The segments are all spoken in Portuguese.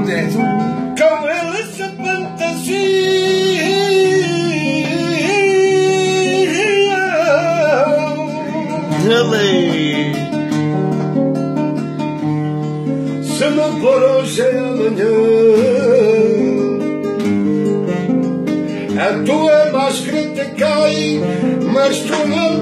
acontece? Com ele essa fantasia Dele! Se não for hoje é amanhã A tua máscara te cai Mas tu não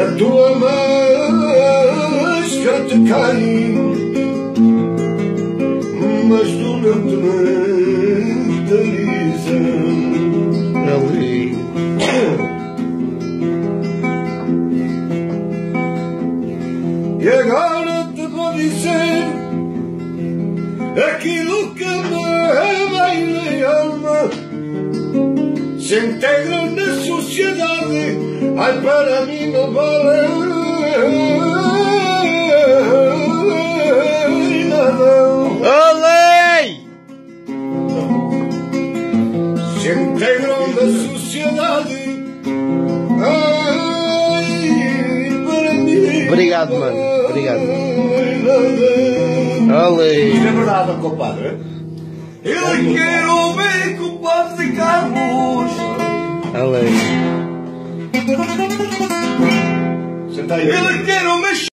a tua máscara te cai Mas tu não te mentalizas Ali. E agora te vou dizer aquilo que me vai na alma. Se integram na sociedade, ai para mim não vale nada. Se integram na sociedade, ai para mim. Obrigado, mano. Obrigado. Olé! Isto é verdade, compadre. Eu quero ver culpados de Carlos. Olé! Senta aí. Eu quero mexer.